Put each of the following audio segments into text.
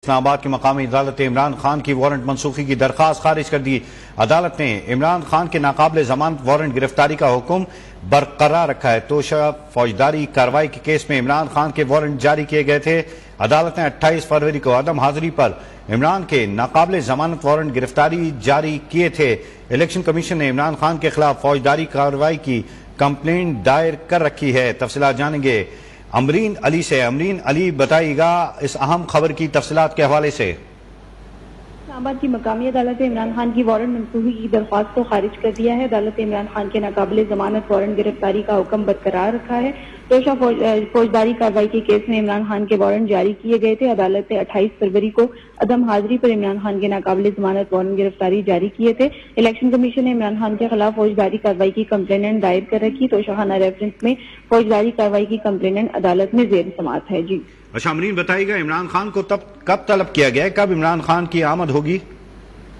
इस्लामाबाद की मकामी अदालत ने इमरान खान की वारंट मनसूखी की दरखास्त खारिज कर दी। अदालत ने इमरान खान के नाकाबले जमानत वारंट गिरफ्तारी का हुक्म बरकरार रखा है। तोशा फौजदारी कार्रवाई के केस में इमरान खान के वारंट जारी किए गए थे। अदालत ने 28 फरवरी को आदम हाजिरी पर इमरान के नाकाबले जमानत वारंट गिरफ्तारी जारी किए थे। इलेक्शन कमीशन ने इमरान खान के खिलाफ फौजदारी कार्रवाई की कंप्लेंट दायर कर रखी है। तफसीत जानेंगे। अमरीन अली से अमरीन अली बताइएगा इस अहम खबर की तफसलात के हवाले से। इस्लामाबाद की मकामी अदालत ने इमरान खान की वारंट मनसूखी की दरख्वास्त को खारिज कर दिया है। अदालत ने इमरान खान के नाकाबले जमानत वारंट गिरफ्तारी का हुक्म बरकरार रखा है। तोशा फौजदारी कार्रवाई के केस में इमरान खान के वारंट जारी किए गए थे। अदालत ने 28 फरवरी को अदम हाजिरी पर इमरान खान के नाकाबले जमानत वारंट गिरफ्तारी जारी किए थे। इलेक्शन कमीशन ने इमरान खान के खिलाफ फौजदारी कार्रवाई की कंप्लेनेंट दायर कर रखी। तोशाखाना रेफरेंस में फौजदारी कार्रवाई की कंप्लेनेंट अदालत में जेर समात है। जी। अच्छा अमरीन बताइएगा, इमरान खान को तब, कब तलब किया गया है? कब इमरान खान की आमद होगी?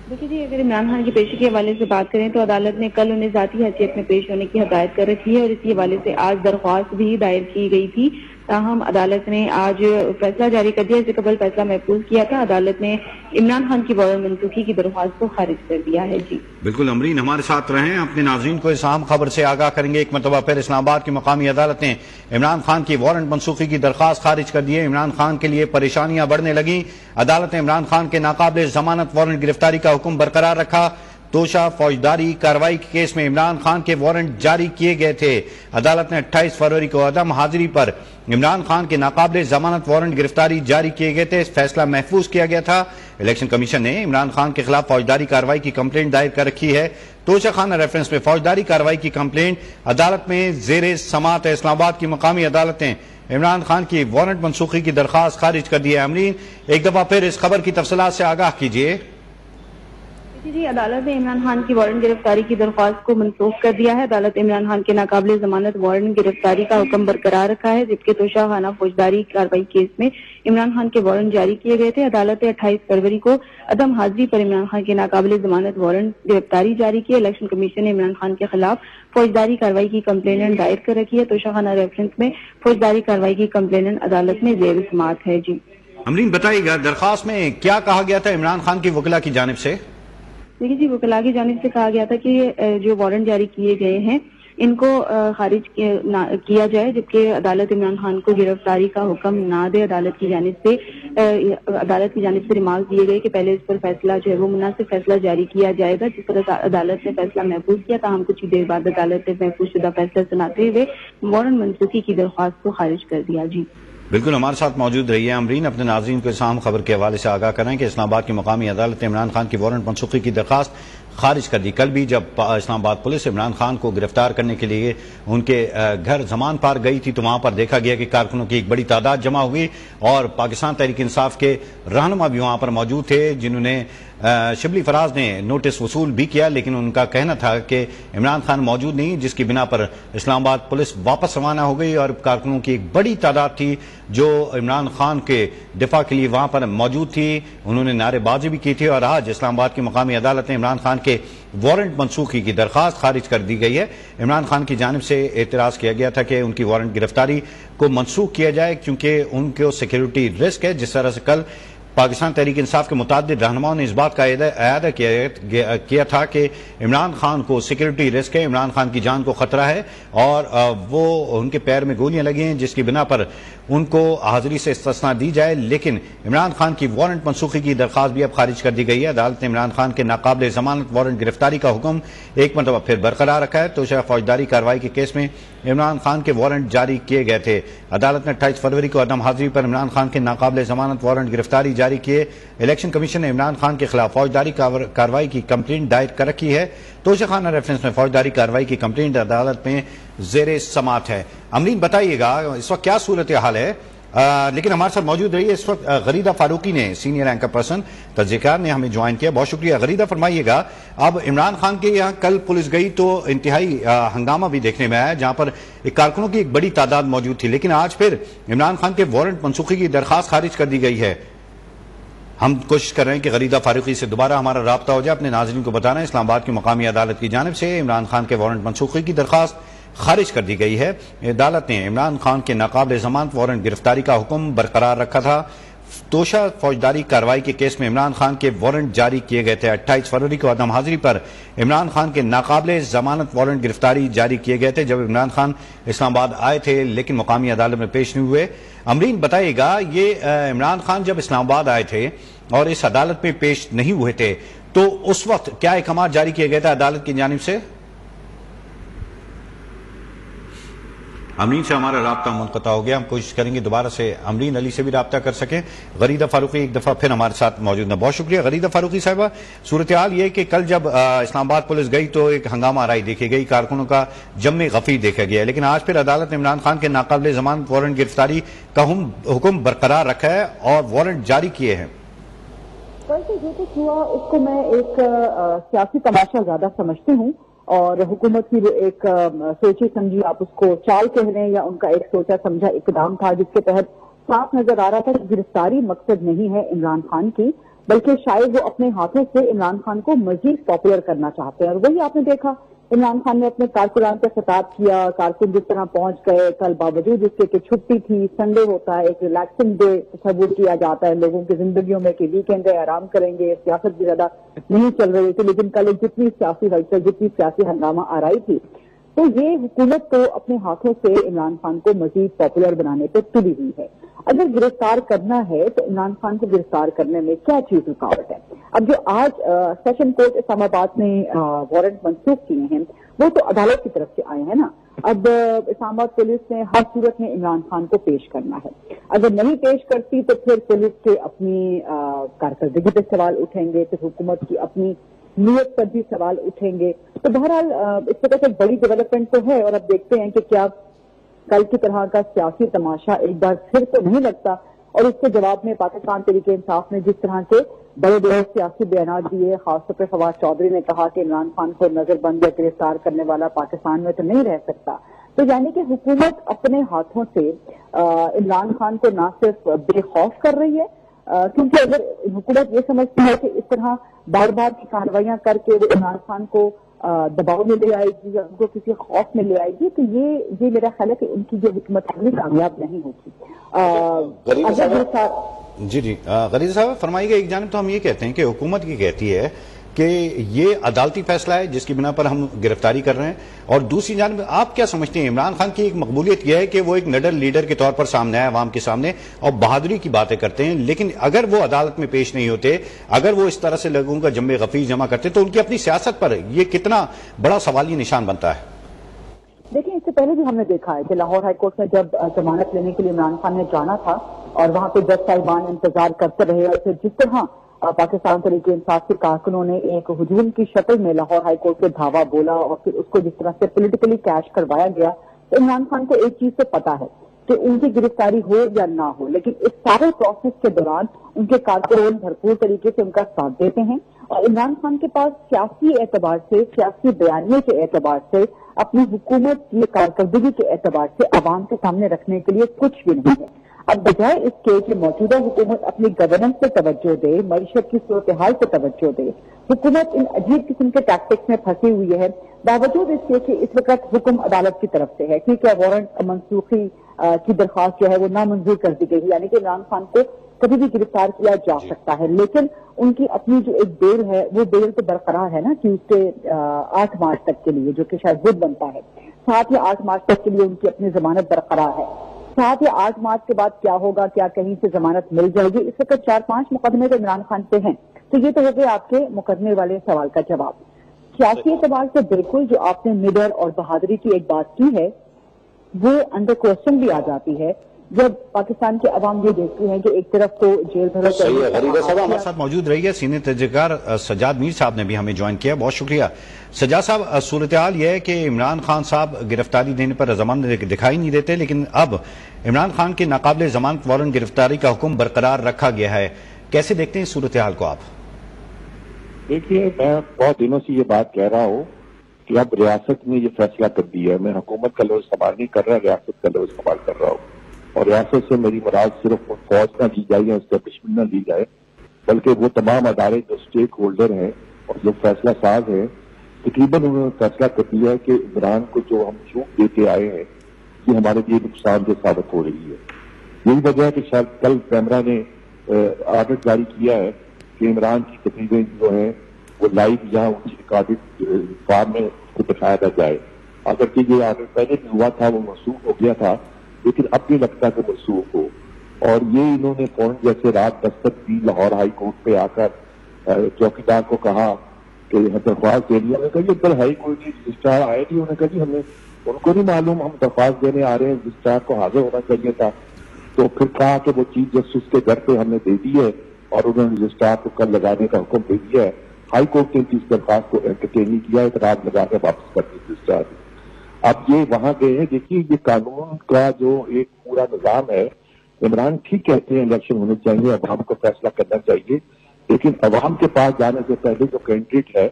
देखिए जी, अगर इमरान खान की पेशी के हवाले से बात करें तो अदालत ने कल उन्हें जाती हैसियत में पेश होने की हदायत कर रखी है और इसी हवाले से आज दरख्वास्त भी दायर की गई थी। ताहम अदालत ने आज फैसला जारी कर दिया इससे कबल फैसला महफूज किया था। अदालत ने इमरान खान की वारंट मनसूखी की दरख्वास्त को खारिज कर दिया है। जी। बिल्कुल, अमरीन, हमारे साथ रहे। अपने नाजरीन को इस अहम खबर से आगाह करेंगे। एक मतबा फिर इस्लामाबाद की मकामी अदालत ने इमरान खान की वारंट मनसूखी की दरख्वास्त खारिज कर दी है। इमरान खान के लिए परेशानियाँ बढ़ने लगी। अदालत ने इमरान खान के नाकाबले जमानत वारंट गिरफ्तारी का हुक्म बरकरार रखा। तोशा फौजदारी कार्रवाई के केस में इमरान खान के वारंट जारी किए गए थे। अदालत ने 28 फरवरी को अदम हाजिरी पर इमरान खान के नाकाबले जमानत वारंट गिरफ्तारी जारी किए गए थे। फैसला महफूज किया गया था। इलेक्शन कमीशन ने इमरान खान के खिलाफ फौजदारी कार्रवाई की कंप्लेंट दायर कर रखी है। तोशा खाना रेफरेंस में फौजदारी कार्रवाई की कंप्लेंट, अदालत में जेर समात इस्लामाबाद की मकामी अदालतें इमरान खान की वारंट मनसूखी की दरखास्त खारिज कर दी है। अमरीन, एक दफ़ा फिर इस खबर की तफसलात से आगाह कीजिए। जी अदालत ने इमरान खान की वारंट गिरफ्तारी की दरख्वास्त को मनसूख कर दिया है। अदालत इमरान खान के नाकाबले जमानत वारंट गिरफ्तारी का हुक्म बरकरार रखा है, जबकि तोशा खाना फौजदारी कार्रवाई केस में इमरान खान के वारंट जारी किए गए थे। अदालत ने अट्ठाईस फरवरी को अदम हाजिरी पर इमरान खान के नाकाबले जमानत वारंट गिरफ्तारी जारी की इलेक्शन कमीशन ने इमरान खान के खिलाफ फौजदारी कार्रवाई की कंप्लेनेंट दायर कर रखी है। तोशा खाना रेफरेंस में फौजदारी कार्रवाई की कंप्लेनेंट अदालत में जेर समात है। जी। अमरीन, बताइएगा दरखास्त में क्या कहा गया था इमरान खान की वकला की जानब से? देखिए जी, वकला की जानब से कहा गया था कि जो वारंट जारी किए गए हैं, इनको खारिज किया जाए, जबकि अदालत इमरान खान को गिरफ्तारी का हुक्म ना दे, अदालत की जानब से अदालत की जानब से रिमार्क दिए गए कि पहले इस पर फैसला जो है, वो मुनासिब फैसला जारी किया जाएगा, जिस तरह अदालत ने फैसला महफूज किया था, हम कुछ ही देर बाद अदालत ने महफूज शुदा फैसला सुनाते हुए वारंट मनसूखी की दरख्वास्त को खारिज कर दिया। जी। बिल्कुल हमारे साथ मौजूद रही है अमरीन। अपने नाजरीन को इस आम खबर के हवाले से आगाह करें कि इस्लामाबाद की मकामी अदालत ने इमरान खान की वारंट मनसूखी की दरखास्त खारिज कर दी। कल भी जब इस्लामाबाद पुलिस इमरान खान को गिरफ़्तार करने के लिए उनके घर जमान पार गई थी तो वहाँ पर देखा गया कि कारकुनों की एक बड़ी तादाद जमा हुई और पाकिस्तान तहरीक इंसाफ के रहनुमा भी वहाँ पर मौजूद थे, जिन्होंने शिबली फराज ने नोटिस वसूल भी किया, लेकिन उनका कहना था कि इमरान खान मौजूद नहीं, जिसकी बिना पर इस्लामाबाद पुलिस वापस रवाना हो गई और कारकुनों की एक बड़ी तादाद थी। जो इमरान खान के दिफा के लिए वहाँ पर मौजूद थी उन्होंने नारेबाजी भी की थी और आज इस्लामाबाद की मकामी अदालत ने इमरान खान के वारंट मनसूखी की दरखास्त खारिज कर दी गई है। इमरान खान की जानब से एतराज़ किया गया था कि उनकी वारंट गिरफ्तारी को मनसूख किया जाए क्योंकि उनको सिक्योरिटी रिस्क है जिस तरह से कल पाकिस्तान तहरीक इंसाफ के मुताद रहनुमाओं ने इस बात का अदा किया, किया था कि इमरान खान को सिक्योरिटी रिस्क है इमरान खान की जान को खतरा है और वो उनके पैर में गोलियाँ लगी हैं जिसकी बिना पर उनको हाजिरी से इस्तना दी जाए, लेकिन इमरान खान की वारंट मनसूखी की दरखास्त भी अब खारिज कर दी गई है। अदालत ने इमरान खान के नाकाबले जमानत वारंट गिरफ्तारी का हुक्म एक मरतबा फिर बरकरार रखा है। तो शाह फौजदारी कार्रवाई के केस में इमरान खान के वारंट जारी किए गए थे। अदालत ने अट्ठाईस फरवरी को अदम हाजिरी पर इमरान खान के नाकाबले जमानत वारंट गिरफ्तारी जारी किए। इलेक्शन कमीशन ने इमरान खान के खिलाफ फौजदारी कार्रवाई की कंप्लेंट दायर कर रखी है। तोशा खाना रेफरेंस में फौजदारी कार्रवाई की कंप्लेंट अदालत में जेर समात है। अमरीन बताइएगा इस वक्त क्या सूरत हाल है? आ, लेकिन हमारे साथ मौजूद रही है इस वक्त गरीदा फारूकी ने सीनियर एंकर पर्सन तजिकार ने हमें ज्वाइन किया। बहुत शुक्रिया। गरीदा फरमाइएगा अब इमरान खान के यहाँ कल पुलिस गई तो इंतहाई हंगामा भी देखने में आया जहाँ पर एक कारकुनों की एक बड़ी तादाद मौजूद थी। लेकिन आज फिर इमरान खान के वारंट मनसूखी की दरखास्त खारिज कर दी गई है। हम कोशिश कर रहे हैं कि गरीदा फारूकी से दोबारा हमारा रबता हो जाए, अपने नाजरन को बताना इस्लामाबाद की मकामी अदालत की जानब से इमरान खान के वारंट मनसूखी की दरखास्त खारिज कर दी गई है। अदालत ने इमरान खान के नाकबले जमानत वारंट गिरफ्तारी का हुक्म बरकरार रखा था। तोशा फौजदारी कार्रवाई के केस में इमरान खान के वारंट जारी किए गए थे। अट्ठाईस फरवरी को अदम हाजिरी पर इमरान खान के नाकाबले जमानत वारंट गिरफ्तारी जारी किए गए थे, जब इमरान खान इस्लामाबाद आए थे, लेकिन मुकामी अदालत में पेश नहीं हुए। अमरीन बताइएगा ये इमरान खान जब इस्लामाबाद आए थे और इस अदालत में पेश नहीं हुए थे तो उस वक्त क्या अहकाम जारी किए गए थे अदालत की जानब से? अमरीन से हमारा रबता मुनता हो गया। हम कोशिश करेंगे दोबारा से अमरीन अली से भी रबता कर सकें। गरीदा फारूकी एक दफ़ा फिर हमारे साथ मौजूद है। बहुत शुक्रिया गरीदा फारूकी साहबा। सूरत हाल ये कि कल जब इस्लामाबाद पुलिस गई तो एक हंगामा राय देखी गई। कारकुनों का जम गफी देखा गया। लेकिन आज फिर अदालत ने इमरान खान के नाकाबले जमान वारंट गिरफ्तारी का हुक्म बरकरार रखा है और वारंट जारी किए हैं। कल से जो कुछ हुआ उसको मैं एक सियासी तमाशा ज़्यादा समझती हूँ। और हुकूमत की एक सोची समझी आप उसको चाल कह रहे हैं या उनका एक सोचा समझा इकदाम था, जिसके तहत साफ़ नज़र आ रहा था कि गिरफ्तारी मकसद नहीं है इमरान खान की, बल्कि शायद वो अपने हाथों से इमरान खान को मजीद पॉपुलर करना चाहते हैं। और वही आपने देखा इमरान खान ने अपने कारकुनान का खिताब किया, कारकुन जिस तरह पहुँच गए, कल बावजूद इसके कि छुट्टी थी, संडे होता है, एक रिलैक्सिंग डे तस्वुर किया जाता है लोगों की जिंदगियों में कि वीकेंड है, आराम करेंगे, सियासत भी ज़्यादा नहीं चल रही थी, लेकिन कल जितनी सियासी हलचल, जितनी सियासी हंगामा आ रही थी तो ये हुकूमत को अपने हाथों से इमरान खान को मजीद पॉपुलर बनाने पर तुली हुई है। अगर गिरफ़्तार करना है तो इमरान खान को गिरफ़्तार करने में क्या चीज़ रुकावट है? अब जो आज सेशन कोर्ट इस्लामाबाद ने वारंट मनसूख किए हैं, वो तो अदालत की तरफ़ से आए हैं ना। अब इस्लामाबाद पुलिस ने हर सूरत में इमरान खान को पेश करना है। अगर नहीं पेश करती तो फिर पुलिस के अपनी कारकर्दगी पे सवाल उठेंगे, फिर हुकूमत की अपनी नीयत पर भी सवाल उठेंगे। तो बहरहाल इस तरह से बड़ी डेवलपमेंट तो है, और अब देखते हैं कि क्या कल की तरह का सियासी तमाशा एक बार फिर तो नहीं लगता और उसके जवाब में पाकिस्तान तरीके इंसाफ ने जिस तरह के बड़े बड़े सियासी बयान दिए, खासतौर पर फवाद चौधरी ने कहा कि इमरान खान को नजरबंद या गिरफ़्तार करने वाला पाकिस्तान में तो नहीं रह सकता। तो यानी कि हुकूमत अपने हाथों से इमरान खान को ना सिर्फ़ बेखौफ कर रही है क्योंकि अगर हुकूमत ये समझती है कि इस तरह बार बार की कार्रवाइयाँ करके वो इमरान खान को दबाव में ले आएगी या उनको किसी खौफ में ले आएगी तो ये ये मेरा ख्याल है कि उनकी जो हिम्मत अगली कामयाब नहीं होगी। अगर जी जी। गरीब साहब फरमाइएगा एक जानब तो हम ये कहते हैं कि हुकूमत की कहती है कि ये अदालती फैसला है, जिसकी बिना पर हम गिरफ्तारी कर रहे हैं। और दूसरी जानब, आप क्या समझते हैं? इमरान खान की एक मकबूलियत यह है कि वो एक नडर लीडर के तौर पर सामने आए अवाम के सामने, और बहादुरी की बातें करते हैं। लेकिन अगर वो अदालत में पेश नहीं होते, अगर वो इस तरह से लोगों का जम्मे गफी जमा करते तो उनकी अपनी सियासत पर यह कितना बड़ा सवाली निशान बनता है? देखिए, इससे पहले भी हमने देखा है कि लाहौर हाईकोर्ट में जब जमानत लेने के लिए इमरान खान ने जाना था, और वहाँ पे जज साहिबान इंतज़ार करते रहे, और फिर जिस तरह पाकिस्तान तरीके इंसाफ के कारकुनों ने एक हजूम की शक्ल में लाहौर हाईकोर्ट पे धावा बोला और फिर उसको जिस तरह से पोलिटिकली कैश करवाया गया, इमरान खान को एक चीज़ से पता है कि उनकी गिरफ्तारी हो या ना हो, लेकिन इस सारे प्रोसेस के दौरान उनके कारकुन भरपूर तरीके से उनका साथ देते हैं और इमरान खान के पास सियासी एतबार से, सियासी बयानियों के एतबार से, अपनी हुकूमत की कारकर्दगी के एतबार से आवाम के सामने रखने के लिए कुछ भी नहीं है। अब बजाय इसके कि मौजूदा हुकूमत अपनी गवर्नेंस पे तवज्जो दे मीशत की सूरत हाल पे तवज्जो दे हुकूमत इन अजीब किस्म के टैक्टिक्स में फंसी हुई है। बावजूद इसके कि इस वक्त हुक्म अदालत की तरफ़ से है ठीक है वारंट मनसूखी की दरख्वास्त जो है वो नामंजूर कर दी गई यानी कि इमरान खान को कभी भी गिरफ़्तार किया जा सकता है। लेकिन उनकी अपनी जो एक बेल है वो बेल तो बरकरार है ना ट्यूजडे आठ मार्च तक के लिए जो कि शायद बुध बनता है। सात या आठ मार्च तक के लिए उनकी अपनी जमानत बरकरार है। सात या आठ मार्च के बाद क्या होगा क्या कहीं से जमानत मिल जाएगी इस वक्त चार पाँच मुकदमे तो इमरान खान पे हैं। तो ये तो हो गए आपके मुकदमे वाले सवाल का जवाब। सियासी एतबार से बिल्कुल जो आपने निडर और बहादुरी की एक बात की है वो अंडर क्वेश्चन भी आ जाती है। जब पाकिस्तान के अवाम ये देखते हैं कि एक तरफ़ तो जेल भरो साहब हमारे साथ मौजूद रही है सीनियर तजकार सजाद मीर साहब ने भी हमें ज्वाइन किया। बहुत शुक्रिया। सजाद साहब सूरत हाल यह है कि इमरान खान साहब गिरफ्तारी देने पर रजामंद दिखाई नहीं देते लेकिन अब इमरान खान के नाकाबले जमानत वारंट गिरफ्तारी का हुक्म बरकरार रखा गया है। कैसे देखते हैं सूरत हाल को आप? देखिए मैं बहुत दिनों से ये बात कह रहा हूँ कि अब रियासत ने ये फैसला कर दिया है। मैं हुकूमत का लोग इस्तेमाल नहीं कर रहा रियासत का लोग इस्तेमाल कर रहा हूँ। और रियासत से मेरी मराज सिर्फ़ फौज ना दी जाए या स्टेब्लिशमेंट ना दी जाए, बल्कि वो तमाम अदारे जो स्टेक होल्डर हैं और जो फैसला साज हैं, तकरीबन उन्होंने फैसला कर दिया है कि इमरान को जो हम चूक देते आए हैं, ये हमारे लिए नुकसान जो साबित हो रही है। यही वजह है कि शायद कल कैमरा ने ऑर्डर जारी किया है कि इमरान की तकरीबें जो हैं, वो लाइव जहाँ उनकी रिकॉर्डेड फॉर्म में उसको दिखाया जाए। अगर कि ये ऑर्डर पहले भी हुआ था, वो मनसूख हो गया था लेकिन अब भी लगता कि मनसूख हो। और ये इन्होंने फ़ोन जैसे रात दस्तक दी लाहौर हाई कोर्ट पे आकर चौकीदार को कहा कि दरख्वास्त दे दिया कहा अंदर हाई कोर्ट की रजिस्ट्रार आए थे उन्होंने कहा हमें उनको नहीं मालूम, हम दरख्वास्त देने आ रहे हैं रजिस्ट्रार को हाजिर होना चाहिए था। तो फिर कहा कि वो चीफ जस्टिस के घर पे हमने दे दी है, और उन्होंने रजिस्ट्रार को कल लगाने का हुक्म दे दिया है, हाई कोर्ट ने इस दरखास्त को एंटरटेन नहीं किया, इतराज लगा के वापस कर दी रजिस्ट्रार अब ये वहाँ गए हैं, देखिए ये कानून का जो एक पूरा निज़ाम है, इमरान ठीक कहते हैं इलेक्शन होने चाहिए, अवाम को फैसला करना चाहिए, लेकिन अवाम के पास जाने से पहले जो कैंडिडेट है,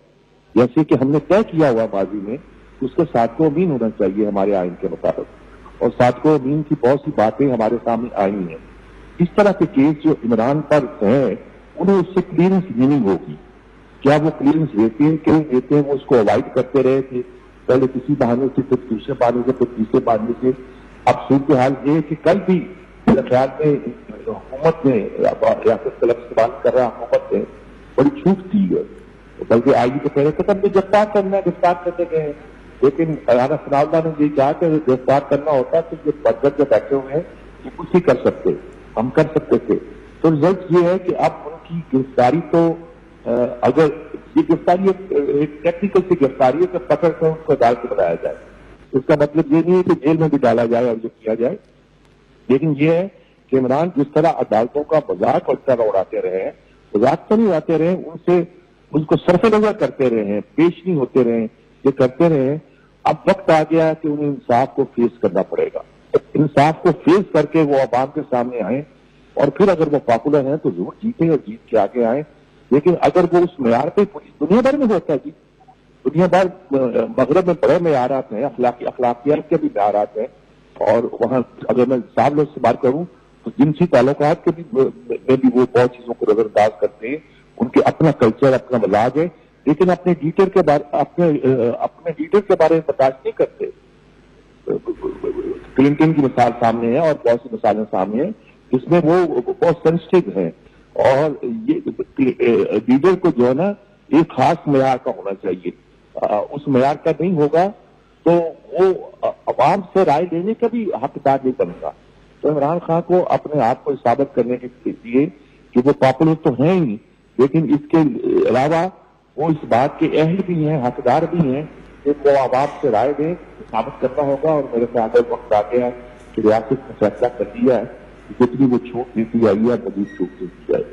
जैसे कि हमने तय किया हुआ बाजी में, उसके साथ को अमीन होना चाहिए हमारे आइन के मुताबिक। और साथ को अमीन की बहुत सी बातें हमारे सामने आई हैं। इस तरह के केस जो इमरान पर हैं, उन्हें उससे क्लियरेंस मीनिंग होगी। क्या वो क्लियरेंस देते हैं, क्यों देते हैं, वो उसको अवॉइड करते रहे थे पहले किसी बहाने से, फिर दूसरे बहाने से, फिर तीसरे बहाने से। अब सूरत हाल ये है कि कल भी ख्याल में हुकूमत ने रियासत तलब इस्तेमाल कर रहा हुकूमत ने, बड़ी छूट दी है। बल्कि आईजी तो कह रहे थे तब भी गिरफ़्तार करना है, गिरफ़्तार करने गए लेकिन राना सनाउल्ला ने ये कहा कि गिरफ़्तार करना होता तो जो बदर जो बैठे हुए हैं, ये कुछ ही कर सकते, हम कर सकते थे। तो रिज़ल्ट ये है कि अब उनकी गिरफ्तारी तो अगर ये गिरफ्तारी एक टेक्निकल सी गिरफ्तारी है तो पकड़ कर उसको अदालत में बनाया जाए। इसका मतलब ये नहीं है कि जेल में भी डाला जाए और जो किया जाए। लेकिन ये है कि इमरान जिस तरह अदालतों का मज़ाक और तरह उड़ाते रहे हैं, मज़ाक तो नहीं उड़ाते रहे, उनसे उनको सरफे नज़र करते रहे हैं पेश नहीं होते रहे ये करते रहे अब वक्त आ गया कि उन्हें इंसाफ को फेस करना पड़ेगा। इंसाफ को फेस करके वो आवाम के सामने आए और फिर अगर वो पॉपुलर हैं तो ज़रूर जीते और जीत के आगे आए। लेकिन अगर वो उस मैार पर पे दुनिया भर में होता है जी। दुनिया भर मगरब में बड़े मैारात हैं, अखलाकी, अखलाकियात के भी मैारात हैं। और वहाँ अगर मैं साफ़ लोग से बात करूँ तो जिनसी ताल्लुक के भी में भी वो बहुत चीज़ों को नजरअंदाज करते हैं। उनके अपना कल्चर, अपना मजाज है। लेकिन अपने लीडर के बारे, अपने अपने लीडर के बारे में बर्दाश्त नहीं करते। क्लिंटन की मिसाल सामने है और बहुत सी मिसालें सामने हैं, जिसमें वो बहुत सेंसिटिव है। और ये लीडर को जो है ना एक खास मैार का होना चाहिए। आ, उस मैार का नहीं होगा तो वो आवाम से राय लेने का भी हकदार नहीं बनेगा। तो इमरान खान को अपने आप को साबित करने के लिए कि वो पॉपुलर तो हैं ही लेकिन इसके अलावा वो इस बात के अहल भी हैं हकदार भी हैं कि वो आवाम से राय दें साबित करना होगा और मेरे ख्याल वक्त आ गया कि रियासत ने फैसला कर दिया है। जितनी वो छूट देती आई है कभी छूट देती जाए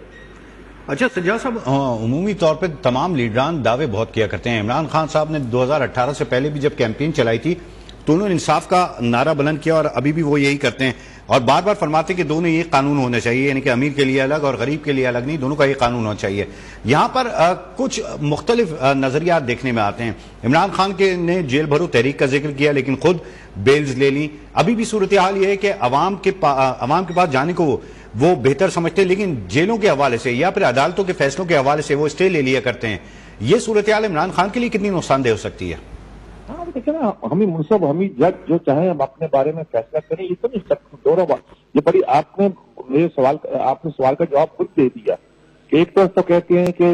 अच्छा सज्जा साहब उमूमी तौर पर तमाम लीडरान दावे बहुत किया करते हैं। इमरान खान साहब ने 2018 से पहले भी जब कैंपेन चलाई थी तो उन्होंने इंसाफ का नारा बुलंद किया और अभी भी वो यही करते हैं। और बार बार फरमाते कि दोनों ये कानून होने चाहिए यानी कि अमीर के लिए अलग और गरीब के लिए अलग नहीं दोनों का ये कानून होना चाहिए। यहाँ पर आ, कुछ मुख्तलिफ़ नजरियात देखने में आते हैं। इमरान खान के ने जेल भरो तहरीक का ज़िक्र किया लेकिन खुद बेल्स ले ली। अभी भी सूरत हाल यह है कि अवाम के अवाम के पास जाने को वो बेहतर समझते हैं लेकिन जेलों के हवाले से या फिर अदालतों के फैसलों के हवाले से वो स्टे ले लिया करते हैं। ये सूरत हाल इमरान खान के लिए कितनी नुकसानदेह हो सकती है? हाँ देखिए ना, हमें मुनसब हमें जज जो चाहे हम अपने बारे में फैसला करें, ये तो नहीं दोनों ये बड़ी, आपने मेरे सवाल, आपने सवाल का जवाब खुद दे दिया। कि एक तरफ़ तो कहते हैं कि,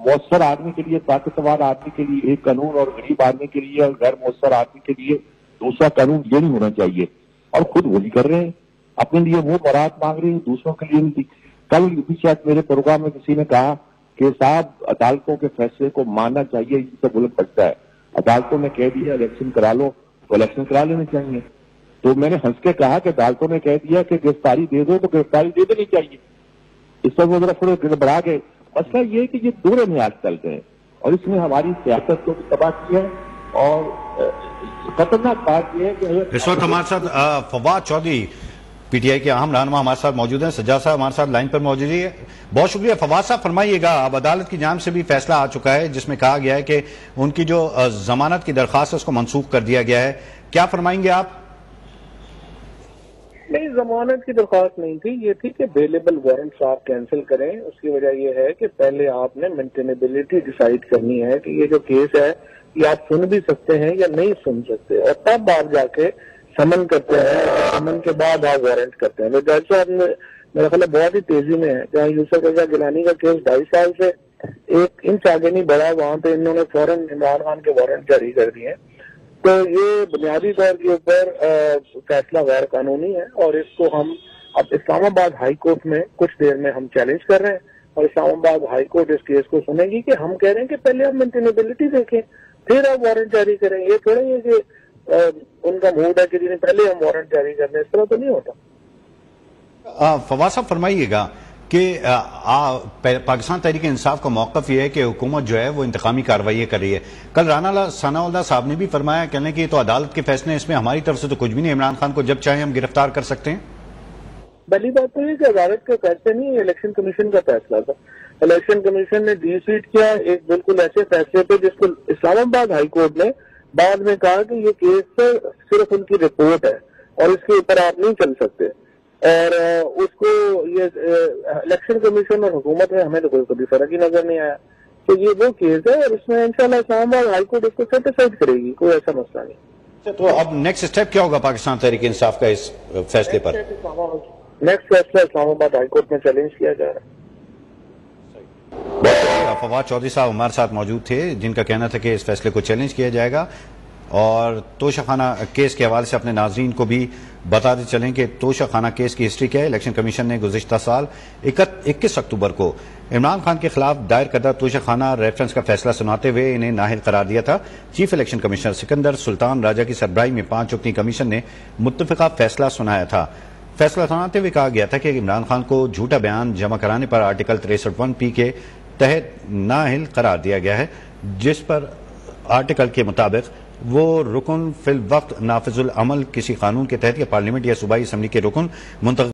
मौसर आदमी के लिए ताकतवर आदमी के लिए, एक कानून और गरीब आदमी के लिए, और गैर मौसर आदमी के लिए, दूसरा कानून ये नहीं होना चाहिए। और खुद वही कर रहे हैं। अपने लिए वो बरात मांग रहे हैं, दूसरों के लिए नहीं कल भी शायद मेरे प्रोग्राम में किसी ने कहा कि साहब, अदालतों के फैसले को मानना चाहिए इससे बुलंद पड़ता है। अदालतों ने कह दिया इलेक्शन करा लो तो इलेक्शन करा लेने चाहिए। तो मैंने हंस के कहा कि अदालतों ने कह दिया कि गिरफ्तारी दे दो तो गिरफ्तारी दे देनी चाहिए। इस पर वो जरा थोड़े गड़बड़ा गए। मसला ये है कि ये दूर आज चल गए और इसमें हमारी सियासत को भी तबाह किया है, और खतरनाक बात यह है कि हमारे साथ फवाद चौधरी पीटीआई के अहम रहनमा हमारे साथ मौजूद हैं। सज्जा साहब हमारे साथ लाइन पर मौजूद है। बहुत शुक्रिया। फवाद साहब, फरमाइएगा, अब अदालत की जान से भी फैसला आ चुका है, जिसमें कहा गया है कि उनकी जो जमानत की दरखास्त है, उसको मनसूख कर दिया गया है। क्या फरमाएँगे आप? नहीं, जमानत की दरख्वास्त नहीं थी। ये थी कि अवेलेबल वारंट आप कैंसिल करें। उसकी वजह यह है कि पहले आपने मेंटेनेबिलिटी डिसाइड करनी है कि ये जो केस है, ये आप सुन भी सकते हैं या नहीं सुन सकते। और तब आप जाके समन करते हैं, समन के बाद आप वारंट करते हैं। तो जज साहब ने मेरा ख्याल बहुत ही तेज़ी में है। जहाँ यूसुफ रजा गिलानी का केस ढाई साल से एक इंच आगे नहीं बढ़ा वहाँ पे इन्होंने फ़ौरन इमरान खान के वारंट जारी कर दिए तो ये बुनियादी तौर के ऊपर फैसला गैर कानूनी है और इसको हम अब इस्लामाबाद हाई कोर्ट में कुछ देर में हम चैलेंज कर रहे हैं और इस्लामाबाद हाई कोर्ट इस केस को सुनेगी कि हम कह रहे हैं कि पहले आप मेंटेनेबिलिटी देखें, फिर आप वारंट जारी करें ये थोड़ा ये कि उनका मूड है कि जी नहीं, पहले हम वारंट जारी कर इस तरह तो नहीं होता। फवाद साहब फरमाइएगा कि पाकिस्तान तहरीक इंसाफ का मौकफ यह है कि हुकूमत जो है वो इंतकामी कार्रवाई कर रही है। कल राना सनाउल्ला साहब ने भी फरमाया कहने कि तो अदालत के फैसले इसमें हमारी तरफ़ से तो कुछ भी नहीं इमरान खान को जब चाहे हम गिरफ़्तार कर सकते हैं। पहली बात तो ये कि अदालत का फैसला नहीं इलेक्शन कमीशन का फैसला था। इलेक्शन कमीशन ने डी सीट किया एक बिल्कुल ऐसे फैसले पे जिसको इस्लामाबाद हाई कोर्ट ने बाद में कहा कि ये केस सिर्फ़ उनकी रिपोर्ट है और इसके ऊपर आप नहीं चल सकते। और उसको ये इलेक्शन कमीशन और हुकूमत में हमें तो कोई कभी फ़र्क ही नज़र नहीं आया। तो ये वो केस है और इसमें इंशाल्लाह इस्लामाबाद हाई कोर्ट इसको सेटिसाइड करेगी कोई ऐसा मसला नहीं। तो अब नेक्स्ट स्टेप क्या होगा पाकिस्तान तहरीक इंसाफ का इस फैसले पर? नेक्स्ट फैसला इस्लामाबाद हाई कोर्ट में चैलेंज किया जा रहा है। फवाद चौधरी साहब हमारे साथ मौजूद थे, जिनका कहना था कि इस फैसले को चैलेंज किया जाएगा। और तोशाखाना केस के हवाले से अपने नाजरीन को भी बताते चलें कि तोशाखाना केस की हिस्ट्री क्या है? इलेक्शन कमीशन ने गुजशत साल इक्कीस अक्टूबर को इमरान खान के खिलाफ दायर करदा तोशाखाना रेफरेंस का फैसला सुनाते हुए इन्हें नाहिल करार दिया था। Chief election commissioner Sikandar Sultan Raja की सरबराही में पाँच रुकनी कमीशन ने मुतफिका फैसला सुनाया था। फैसला सुनाते हुए कहा गया था कि इमरान खान को झूठा बयान जमा कराने पर आर्टिकल तिरसठ वन पी के तहत नाहिल करार दिया गया है, जिस पर आर्टिकल के मुताबिक वो रुकन फिल वक्त नाफिजुल अमल किसी कानून के तहत या पार्लियामेंट या सूबाई असम्बली के रुकन मुंतखब